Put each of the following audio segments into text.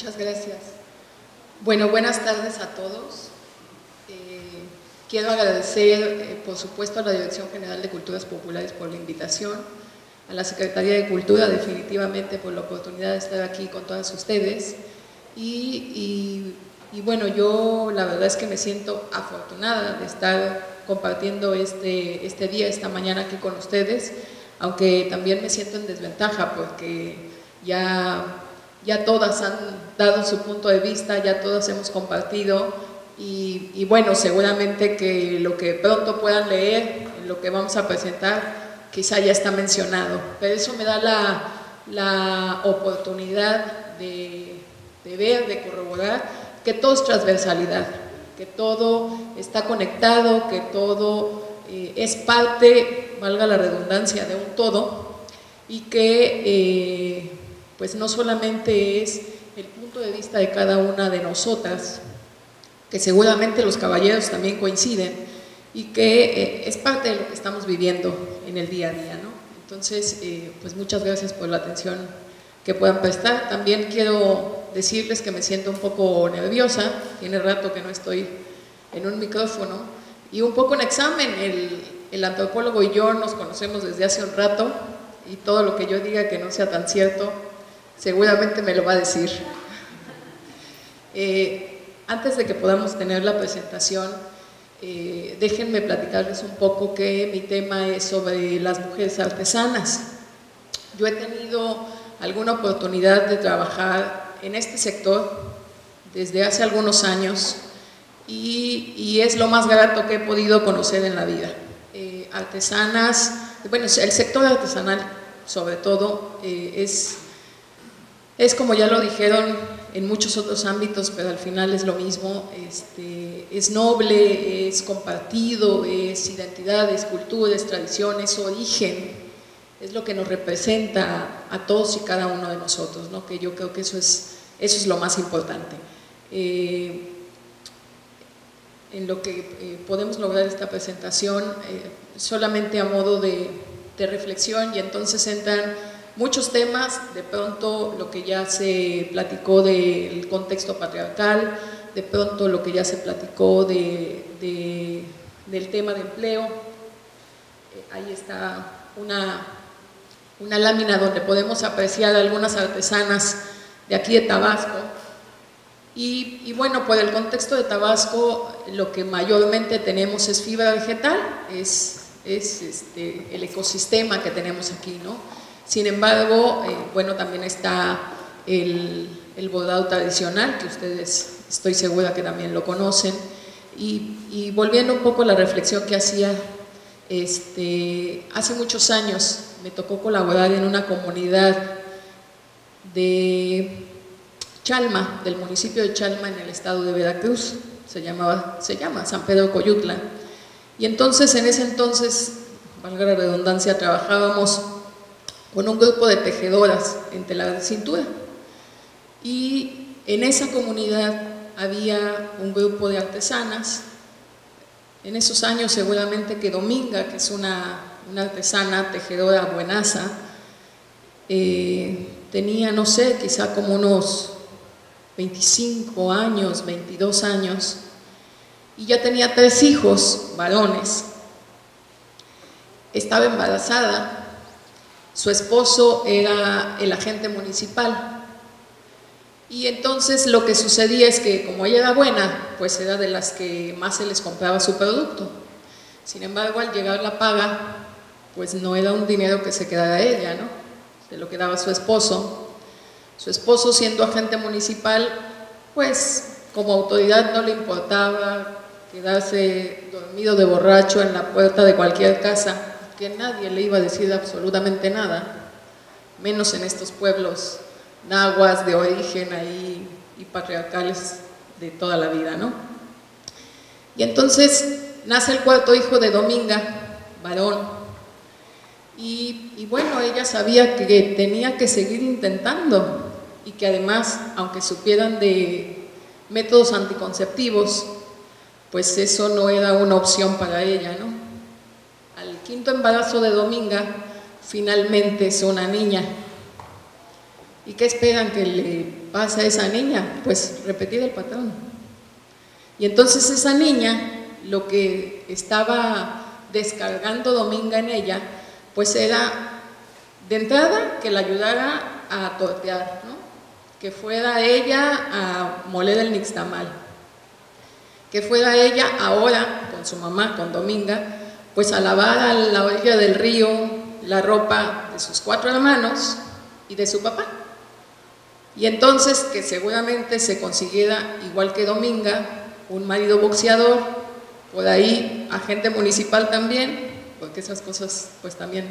Muchas gracias. Bueno, buenas tardes a todos. Eh, quiero agradecer, eh, por supuesto, a la Dirección General de Culturas Populares por la invitación, a la Secretaría de Cultura definitivamente por la oportunidad de estar aquí con todas ustedes. Y, y bueno, yo la verdad es que me siento afortunada de estar compartiendo este, este día, esta mañana aquí con ustedes, aunque también me siento en desventaja porque ya, ya todas han dado su punto de vista, ya todas hemos compartido y, bueno, seguramente que lo que pronto puedan leer, lo que vamos a presentar, quizá ya está mencionado, pero eso me da la, la oportunidad de, de ver, de corroborar que todo es transversalidad, que todo está conectado, que todo eh, es parte, valga la redundancia, de un todo y que eh, pues no solamente es el punto de vista de cada una de nosotras, que seguramente los caballeros también coinciden y que eh, es parte de lo que estamos viviendo en el día a día. ¿no? Entonces, pues muchas gracias por la atención que puedan prestar. También quiero decirles que me siento un poco nerviosa, tiene rato que no estoy en un micrófono, y un poco en examen, el, el antropólogo y yo nos conocemos desde hace un rato, y todo lo que yo diga que no sea tan cierto, seguramente me lo va a decir. Eh, antes de que podamos tener la presentación, eh, déjenme platicarles un poco que mi tema es sobre las mujeres artesanas. Yo he tenido alguna oportunidad de trabajar en este sector desde hace algunos años y, es lo más grato que he podido conocer en la vida. Eh, artesanas, bueno, el sector artesanal sobre todo eh, es, es como ya lo dijeron en muchos otros ámbitos, pero al final es lo mismo, este, es noble, es compartido, es identidad, es cultura, es tradición, es origen, es lo que nos representa a todos y cada uno de nosotros, ¿no? que yo creo que eso es, eso es lo más importante. Eh, en lo que eh, podemos lograr esta presentación, eh, solamente a modo de, de, reflexión, y entonces entran muchos temas, de pronto lo que ya se platicó del contexto patriarcal, de pronto lo que ya se platicó de, de, del tema de empleo, ahí está una una lámina donde podemos apreciar algunas artesanas de aquí de Tabasco. Y, bueno, por el contexto de Tabasco, lo que mayormente tenemos es fibra vegetal, es, es este, el ecosistema que tenemos aquí, ¿no? Sin embargo, eh, bueno, también está el, el, bordado tradicional, que ustedes estoy segura que también lo conocen. Y, volviendo un poco a la reflexión que hacía, este, hace muchos años me tocó colaborar en una comunidad de Chalma, del municipio de Chalma en el estado de Veracruz, se, se llama San Pedro Coyutla. Y entonces, en ese entonces, valga la redundancia, trabajábamos con un grupo de tejedoras en tela de cintura. Y en esa comunidad había un grupo de artesanas. En esos años seguramente que Dominga, que es una una artesana, tejedora buenaza, eh, tenía, no sé, quizá como unos 25 años, 22 años, y ya tenía tres hijos varones. Estaba embarazada, su esposo era el agente municipal, y entonces lo que sucedía es que como ella era buena, pues era de las que más se les compraba su producto. Sin embargo, al llegar la paga, pues no era un dinero que se quedara ella, ¿no? Se lo quedaba su esposo. Su esposo, siendo agente municipal, pues como autoridad no le importaba quedarse dormido de borracho en la puerta de cualquier casa, que nadie le iba a decir absolutamente nada, menos en estos pueblos nahuas de origen ahí y patriarcales de toda la vida, ¿no? Y entonces nace el cuarto hijo de Dominga, varón, y, bueno, ella sabía que tenía que seguir intentando y que además, aunque supieran de métodos anticonceptivos, pues eso no era una opción para ella, ¿no? Quinto embarazo de Dominga, finalmente es una niña. ¿Y qué esperan? Que le pasa a esa niña? Pues repetir el patrón. Y entonces esa niña, lo que estaba descargando Dominga en ella, pues era de entrada que la ayudara a tortear, ¿no? que fuera ella a moler el nixtamal, que fuera ella ahora con su mamá, con Dominga, pues a lavar a la orilla del río la ropa de sus cuatro hermanos y de su papá. Y entonces que seguramente se consiguiera, igual que Dominga, un marido boxeador, por ahí agente municipal también, porque esas cosas pues también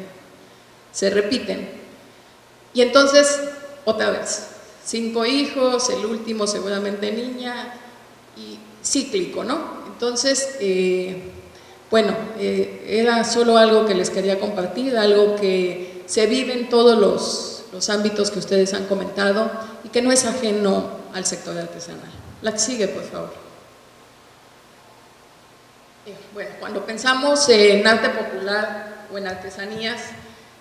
se repiten. Y entonces, otra vez, cinco hijos, el último seguramente niña, y cíclico, ¿no? Entonces, eh, bueno, eh, era solo algo que les quería compartir, algo que se vive en todos los, ámbitos que ustedes han comentado y que no es ajeno al sector artesanal. La que sigue, por favor. Eh, bueno, cuando pensamos en arte popular o en artesanías,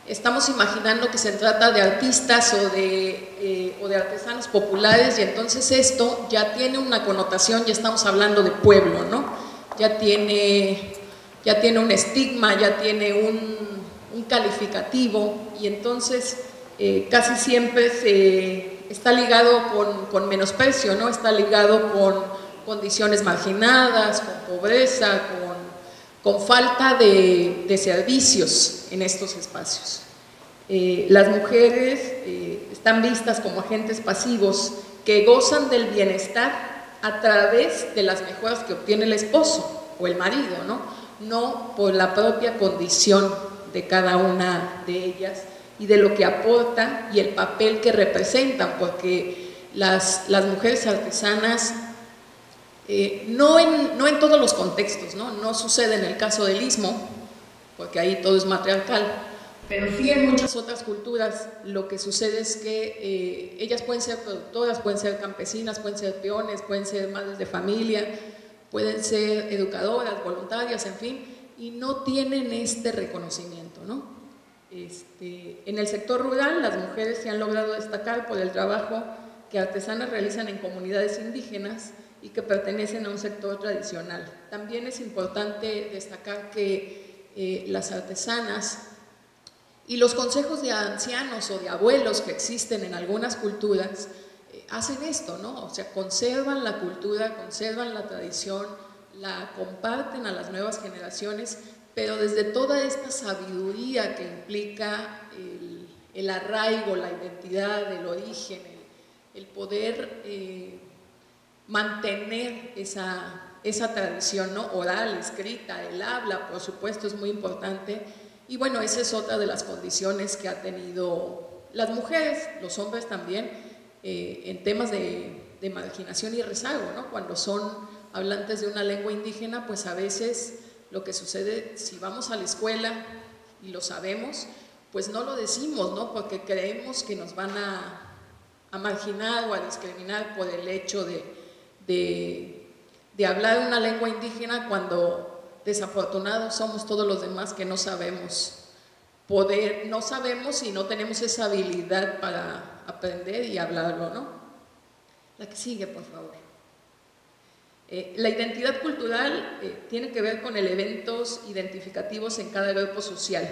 estamos imaginando que se trata de artistas de, eh, o de, artesanos populares y entonces esto ya tiene una connotación, ya estamos hablando de pueblo, ¿no? Ya tiene, ya tiene un estigma, ya tiene un, calificativo y entonces eh, casi siempre se está ligado con, menosprecio, ¿no? Está ligado con condiciones marginadas, con pobreza, con con falta de, servicios en estos espacios. Eh, las mujeres eh, están vistas como agentes pasivos que gozan del bienestar a través de las mejoras que obtiene el esposo o el marido, ¿no? No por la propia condición de cada una de ellas y de lo que aportan y el papel que representan, porque las, las mujeres artesanas eh, no, en, no, en, todos los contextos, ¿no? no sucede en el caso del istmo, porque ahí todo es matriarcal, pero sí en muchas otras culturas lo que sucede es que eh, ellas pueden ser productoras, pueden ser campesinas, pueden ser peones, pueden ser madres de familia, pueden ser educadoras, voluntarias, en fin, y no tienen este reconocimiento. ¿no? Este, en el sector rural las mujeres se han logrado destacar por el trabajo que artesanas realizan en comunidades indígenas, y que pertenecen a un sector tradicional. También es importante destacar que eh, las artesanas y los consejos de ancianos o de abuelos que existen en algunas culturas hacen esto, ¿no? O sea, conservan la cultura, conservan la tradición, la comparten a las nuevas generaciones, pero desde toda esta sabiduría que implica el, arraigo, la identidad, el origen, el, poder eh, mantener esa, esa tradición ¿no? oral, escrita, el habla, por supuesto, es muy importante. Y bueno, esa es otra de las condiciones que ha tenido las mujeres, los hombres también, eh, en temas de, marginación y rezago, ¿no? Cuando son hablantes de una lengua indígena, pues a veces lo que sucede, si vamos a la escuela y lo sabemos, pues no lo decimos, ¿no? Porque creemos que nos van a, a marginar o a discriminar por el hecho de, de, hablar una lengua indígena cuando desafortunados somos todos los demás que no sabemos poder, no sabemos y no tenemos esa habilidad para aprender y hablarlo, ¿no? La que sigue, por favor. Eh, la identidad cultural eh, tiene que ver con elementos identificativos en cada grupo social,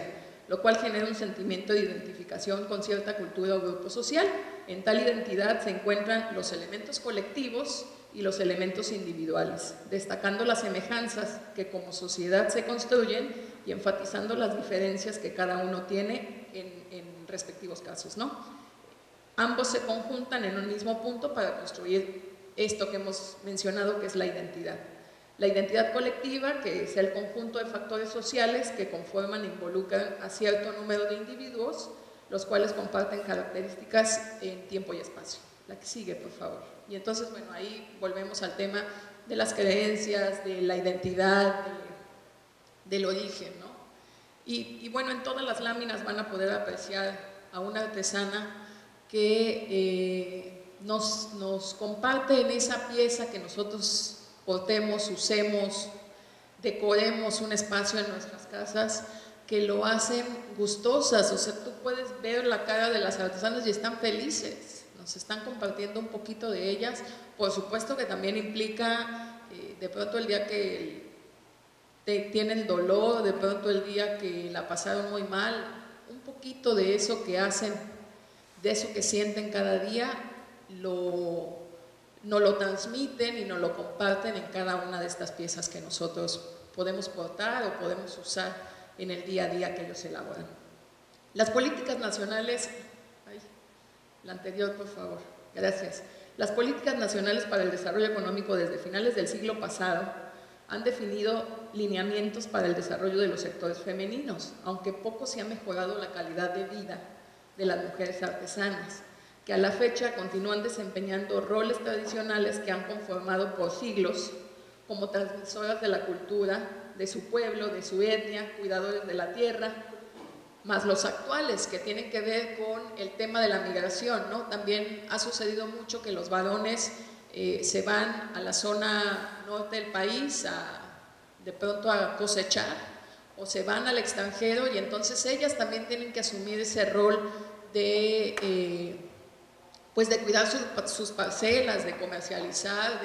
lo cual genera un sentimiento de identificación con cierta cultura o grupo social. En tal identidad se encuentran los elementos colectivos y los elementos individuales, destacando las semejanzas que como sociedad se construyen y enfatizando las diferencias que cada uno tiene en, respectivos casos. ¿no? Ambos se conjuntan en un mismo punto para construir esto que hemos mencionado, que es la identidad. La identidad colectiva, que es el conjunto de factores sociales que conforman e involucran a cierto número de individuos, los cuales comparten características en tiempo y espacio. La que sigue, por favor. Y entonces, bueno, ahí volvemos al tema de las creencias, de la identidad, del origen, ¿no? Y, bueno, en todas las láminas van a poder apreciar a una artesana que eh, nos, nos comparte en esa pieza que nosotros portemos, usemos, decoremos un espacio en nuestras casas, que lo hacen gustosas, o sea, tú puedes ver la cara de las artesanas y están felices, nos están compartiendo un poquito de ellas. Por supuesto que también implica eh, de pronto el día que tienen dolor, de pronto el día que la pasaron muy mal, un poquito de eso que hacen, de eso que sienten cada día, lo, lo transmiten y nos lo comparten en cada una de estas piezas que nosotros podemos portar o podemos usar en el día a día que ellos elaboran. Las políticas nacionales, la anterior por favor, gracias. Las políticas nacionales para el desarrollo económico desde finales del siglo pasado han definido lineamientos para el desarrollo de los sectores femeninos, aunque poco se ha mejorado la calidad de vida de las mujeres artesanas, que a la fecha continúan desempeñando roles tradicionales que han conformado por siglos como transmisoras de la cultura, de su pueblo, de su etnia, cuidadores de la tierra, más los actuales que tienen que ver con el tema de la migración, ¿no? También ha sucedido mucho que los varones eh, se van a la zona norte del país a, de pronto a cosechar o se van al extranjero y entonces ellas también tienen que asumir ese rol de, eh, pues de cuidar sus parcelas, de comercializar,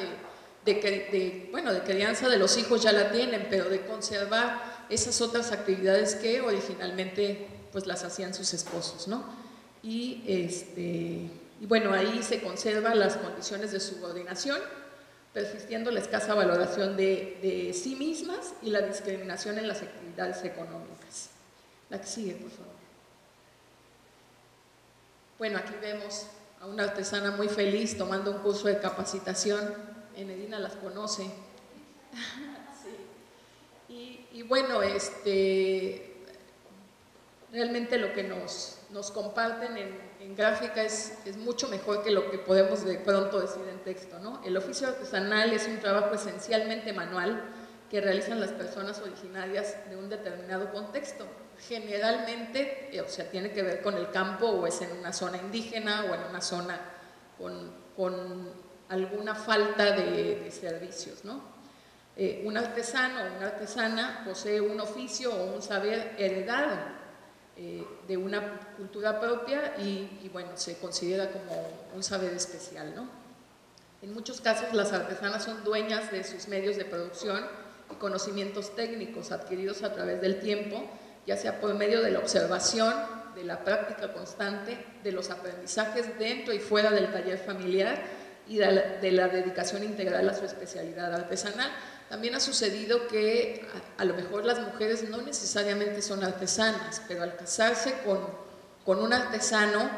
de, de, bueno, de crianza de los hijos ya la tienen, pero de conservar esas otras actividades que originalmente pues las hacían sus esposos, ¿no? Y, este, y bueno, ahí se conservan las condiciones de subordinación, persistiendo la escasa valoración de, de, sí mismas y la discriminación en las actividades económicas. La que sigue, por favor. Bueno, aquí vemos a una artesana muy feliz tomando un curso de capacitación. En Edina las conoce. Y bueno, este, realmente lo que nos, nos comparten en, gráfica es, mucho mejor que lo que podemos de pronto decir en texto. ¿no? El oficio artesanal es un trabajo esencialmente manual que realizan las personas originarias de un determinado contexto. Generalmente, eh, o sea, tiene que ver con el campo o es en una zona indígena o en una zona con, alguna falta de, de servicios. ¿no? Eh, un artesano o una artesana posee un oficio o un saber heredado eh, de una cultura propia y, bueno, se considera como un saber especial, ¿no? En muchos casos las artesanas son dueñas de sus medios de producción y conocimientos técnicos adquiridos a través del tiempo, ya sea por medio de la observación, de la práctica constante, de los aprendizajes dentro y fuera del taller familiar y de la dedicación integral a su especialidad artesanal. También ha sucedido que a, lo mejor las mujeres no necesariamente son artesanas, pero al casarse con, con un artesano,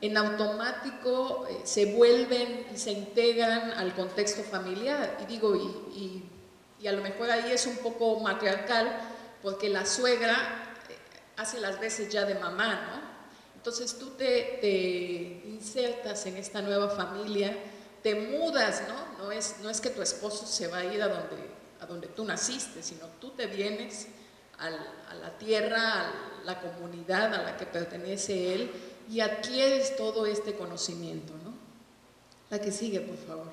en automático eh, se vuelven y se integran al contexto familiar. Y digo, y, y, a lo mejor ahí es un poco matriarcal, porque la suegra eh, hace las veces ya de mamá, ¿no? Entonces tú te, te insertas en esta nueva familia, te mudas, ¿no? No es, no es que tu esposo se va a ir a donde a donde tú naciste, sino tú te vienes a la tierra, a la comunidad a la que pertenece él y adquieres todo este conocimiento. ¿no? La que sigue, por favor.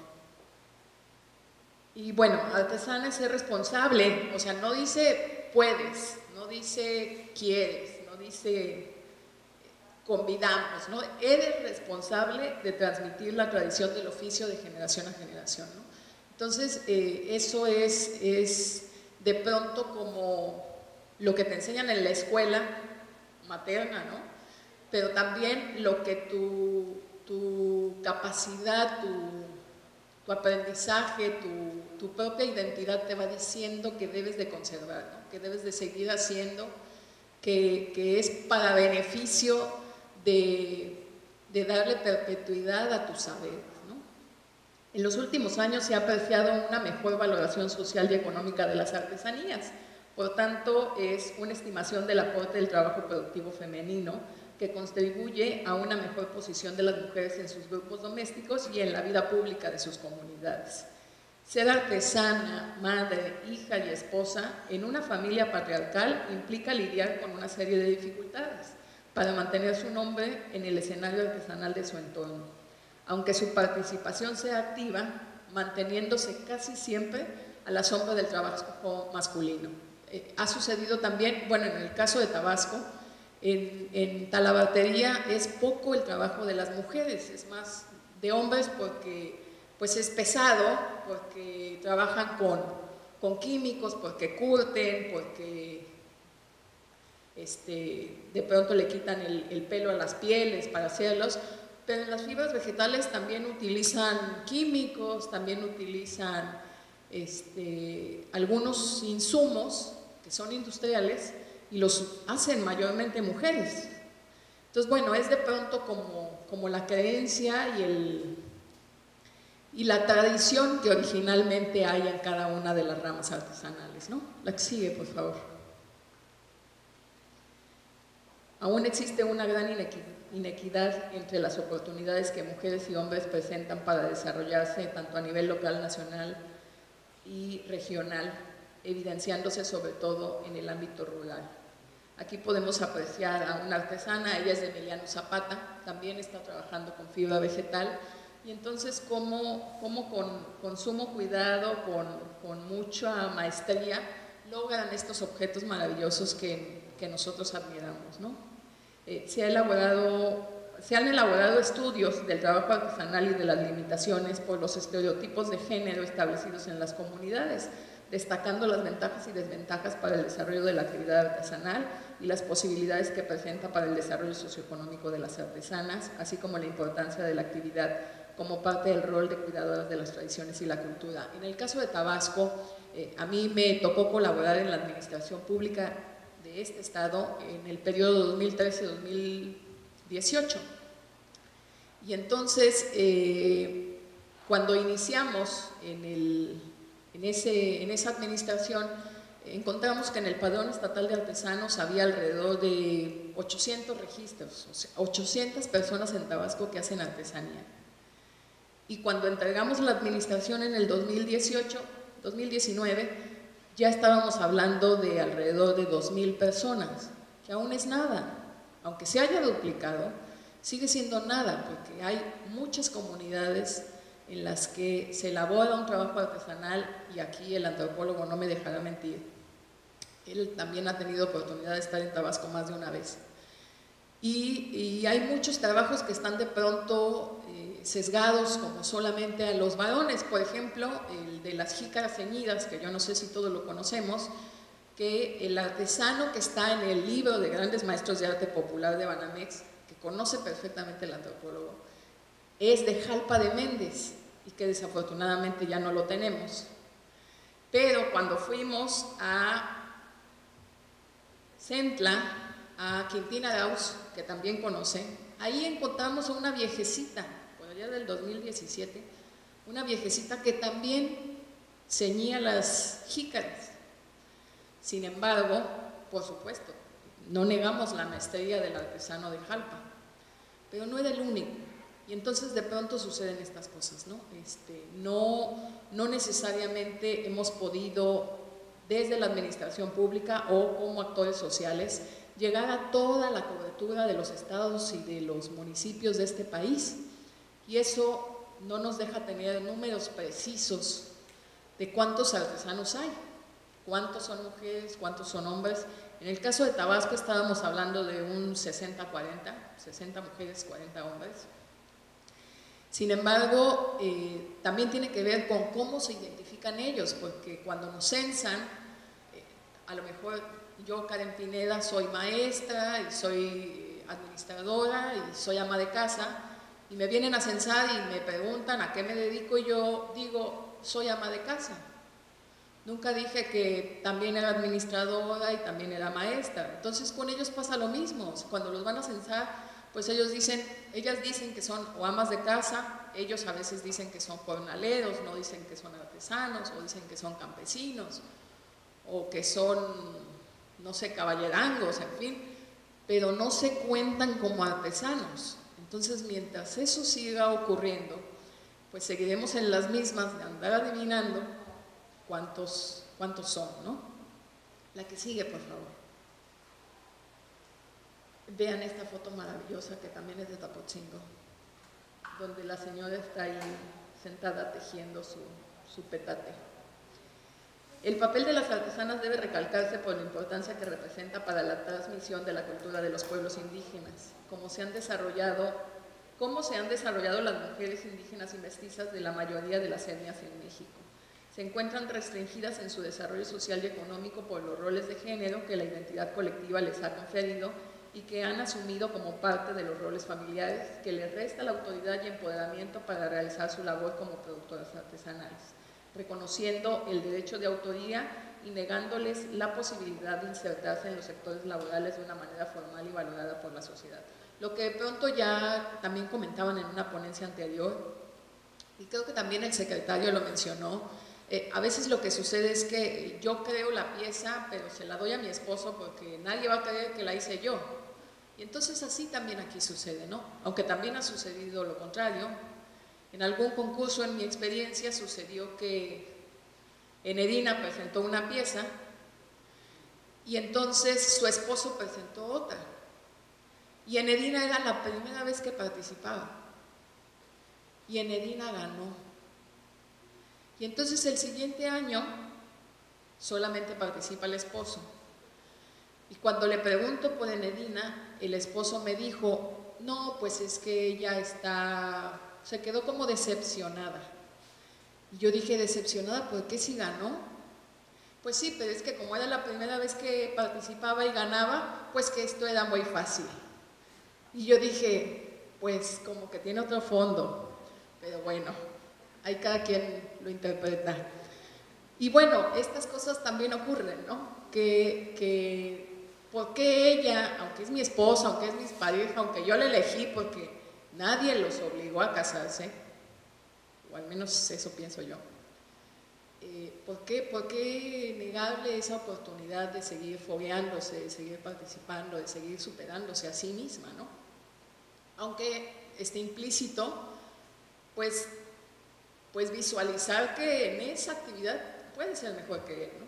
Y bueno, artesana es ser responsable, o sea, no dice puedes, no dice quieres, no dice convidamos, ¿no? Eres responsable de transmitir la tradición del oficio de generación a generación, ¿no? Entonces, eh, eso es, es de pronto como lo que te enseñan en la escuela materna, ¿no? Pero también lo que tu, tu capacidad, tu, aprendizaje, tu, propia identidad te va diciendo que debes de conservar, ¿no? que debes de seguir haciendo, que, que es para beneficio de, de darle perpetuidad a tu saber. En los últimos años se ha apreciado una mejor valoración social y económica de las artesanías. Por tanto, es una estimación del aporte del trabajo productivo femenino que contribuye a una mejor posición de las mujeres en sus grupos domésticos y en la vida pública de sus comunidades. Ser artesana, madre, hija y esposa en una familia patriarcal implica lidiar con una serie de dificultades para mantener su nombre en el escenario artesanal de su entorno aunque su participación sea activa, manteniéndose casi siempre a la sombra del trabajo masculino. Eh, ha sucedido también, bueno, en el caso de Tabasco, en, talabartería es poco el trabajo de las mujeres, es más de hombres porque pues es pesado, porque trabajan con, con químicos, porque curten, porque este, de pronto le quitan el, pelo a las pieles para hacerlos, en las fibras vegetales también utilizan químicos, también utilizan este, algunos insumos que son industriales y los hacen mayormente mujeres. Entonces, bueno, es de pronto como, la creencia y, y la tradición que originalmente hay en cada una de las ramas artesanales, ¿no? La que sigue, por favor. Aún existe una gran inequidad entre las oportunidades que mujeres y hombres presentan para desarrollarse tanto a nivel local, nacional y regional, evidenciándose sobre todo en el ámbito rural. Aquí podemos apreciar a una artesana, ella es de Emiliano Zapata, también está trabajando con fibra vegetal, y entonces cómo, con, con, sumo cuidado, con, con, mucha maestría, logran estos objetos maravillosos que, que nosotros admiramos. ¿no? Eh, se, han elaborado estudios del trabajo artesanal y de las limitaciones por los estereotipos de género establecidos en las comunidades, destacando las ventajas y desventajas para el desarrollo de la actividad artesanal y las posibilidades que presenta para el desarrollo socioeconómico de las artesanas, así como la importancia de la actividad como parte del rol de cuidadoras de las tradiciones y la cultura. En el caso de Tabasco, eh, a mí me tocó colaborar en la administración pública este Estado en el periodo 2013-2018. Y entonces, eh, cuando iniciamos en, el, en, ese, en esa administración, encontramos que en el padrón estatal de artesanos había alrededor de 800 registros, o sea, 800 personas en Tabasco que hacen artesanía. Y cuando entregamos la administración en el 2018, 2019, ya estábamos hablando de alrededor de 2.000 personas, que aún es nada. Aunque se haya duplicado, sigue siendo nada, porque hay muchas comunidades en las que se elabora un trabajo artesanal y aquí el antropólogo no me dejará mentir. Él también ha tenido oportunidad de estar en Tabasco más de una vez. Y, hay muchos trabajos que están de pronto sesgados como solamente a los varones, por ejemplo, el de las jícaras ceñidas, que yo no sé si todos lo conocemos, que el artesano que está en el libro de grandes maestros de arte popular de Banamex, que conoce perfectamente el antropólogo, es de Jalpa de Méndez y que desafortunadamente ya no lo tenemos. Pero cuando fuimos a Centla, a Quintina Arauz, que también conoce, ahí encontramos a una viejecita, allá del 2017, una viejecita que también ceñía las jícaras. Sin embargo, por supuesto, no negamos la maestría del artesano de Jalpa, pero no era el único. Y entonces de pronto suceden estas cosas, ¿no? Este, no, no necesariamente hemos podido, desde la administración pública o como actores sociales, llegar a toda la cobertura de los estados y de los municipios de este país. Y eso no nos deja tener números precisos de cuántos artesanos hay, cuántos son mujeres, cuántos son hombres. En el caso de Tabasco estábamos hablando de un 60-40, 60 mujeres, 40 hombres. Sin embargo, eh, también tiene que ver con cómo se identifican ellos, porque cuando nos censan, eh, a lo mejor yo, Karen Pineda, soy maestra y soy administradora y soy ama de casa y me vienen a censar y me preguntan a qué me dedico y yo digo, soy ama de casa. Nunca dije que también era administradora y también era maestra. Entonces con ellos pasa lo mismo. Cuando los van a censar, pues ellos dicen, ellas dicen que son o amas de casa, ellos a veces dicen que son jornaleros, no dicen que son artesanos, o dicen que son campesinos, o que son no sé, caballerangos, en fin, pero no se cuentan como artesanos. Entonces, mientras eso siga ocurriendo, pues seguiremos en las mismas de andar adivinando cuántos, cuántos son, ¿no? La que sigue, por favor. Vean esta foto maravillosa que también es de Tapochingo, donde la señora está ahí sentada tejiendo su, su petate. El papel de las artesanas debe recalcarse por la importancia que representa para la transmisión de la cultura de los pueblos indígenas, como se han desarrollado cómo se han desarrollado las mujeres indígenas y mestizas de la mayoría de las etnias en México. Se encuentran restringidas en su desarrollo social y económico por los roles de género que la identidad colectiva les ha conferido y que han asumido como parte de los roles familiares que les resta la autoridad y empoderamiento para realizar su labor como productoras artesanales, reconociendo el derecho de autoría y negándoles la posibilidad de insertarse en los sectores laborales de una manera formal y valorada por la sociedad. Lo que pronto ya también comentaban en una ponencia anterior, y creo que también el secretario lo mencionó, eh, a veces lo que sucede es que yo creo la pieza, pero se la doy a mi esposo porque nadie va a creer que la hice yo. Y entonces así también aquí sucede, ¿no? Aunque también ha sucedido lo contrario. En algún concurso en mi experiencia sucedió que Enedina presentó una pieza y entonces su esposo presentó otra. Y Enedina era la primera vez que participaba. Y Enedina ganó. Y entonces el siguiente año solamente participa el esposo. Y cuando le pregunto por Enedina, el esposo me dijo, no, pues es que ella está, se quedó como decepcionada. Y yo dije, decepcionada, ¿por qué si ganó? Pues sí, pero es que como era la primera vez que participaba y ganaba, pues que esto era muy fácil. Y yo dije, pues como que tiene otro fondo, pero bueno, hay cada quien lo interpreta. Y bueno, estas cosas también ocurren, ¿no? Que, que ¿por qué ella, aunque es mi esposa, aunque es mi pareja, aunque yo la elegí porque nadie los obligó a casarse, o al menos eso pienso yo, eh, ¿por, qué, ¿por, qué, negarle esa oportunidad de seguir fogueándose, de seguir participando, de seguir superándose a sí misma, ¿no? Aunque esté implícito, pues, pues visualizar que en esa actividad puede ser mejor que él, ¿no?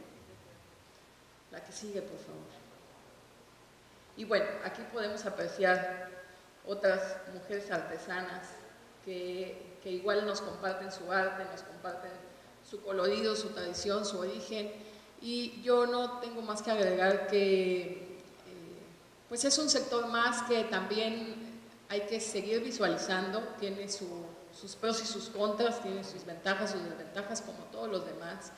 La que sigue, por favor. Y bueno, aquí podemos apreciar otras mujeres artesanas que, que igual nos comparten su arte, nos comparten su colorido, su tradición, su origen. Y yo no tengo más que agregar que eh, pues es un sector más que también hay que seguir visualizando, tiene sus pros y sus contras, tiene sus ventajas, sus desventajas como todos los demás.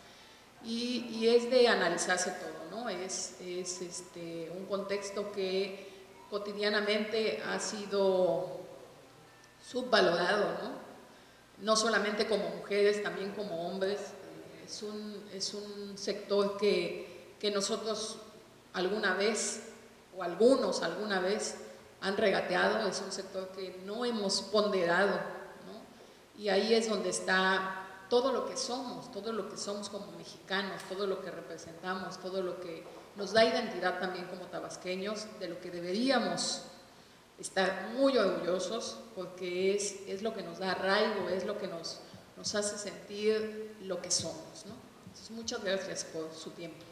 Y, y es de analizarse todo, ¿no? Es, es este, un contexto que cotidianamente ha sido subvalorado, ¿no? no solamente como mujeres, también como hombres. Es un, es un sector que, que, nosotros alguna vez, o algunos alguna vez, han regateado, es un sector que no hemos ponderado, ¿no? y ahí es donde está todo lo que somos, todo lo que somos como mexicanos, todo lo que representamos, todo lo que nos da identidad también como tabasqueños, de lo que deberíamos estar muy orgullosos porque es, es lo que nos da arraigo, es lo que nos, nos hace sentir lo que somos. ¿no? Muchas gracias por su tiempo.